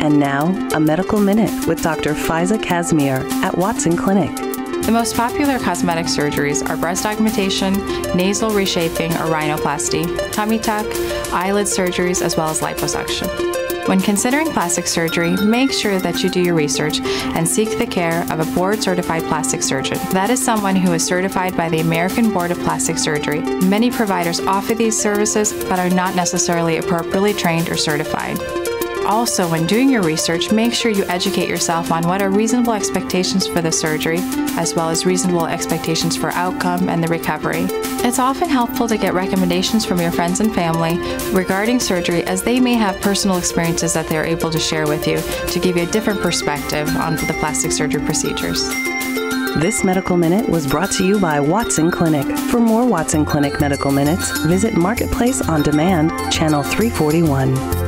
And now, a medical minute with Dr. Faeza Kazmier at Watson Clinic. The most popular cosmetic surgeries are breast augmentation, nasal reshaping or rhinoplasty, tummy tuck, eyelid surgeries, as well as liposuction. When considering plastic surgery, make sure that you do your research and seek the care of a board certified plastic surgeon. That is someone who is certified by the American Board of Plastic Surgery. Many providers offer these services but are not necessarily appropriately trained or certified. Also, when doing your research, make sure you educate yourself on what are reasonable expectations for the surgery, as well as reasonable expectations for outcome and the recovery. It's often helpful to get recommendations from your friends and family regarding surgery, as they may have personal experiences that they are able to share with you to give you a different perspective on the plastic surgery procedures. This medical minute was brought to you by Watson Clinic. For more Watson Clinic medical minutes, visit Marketplace on Demand, channel 341.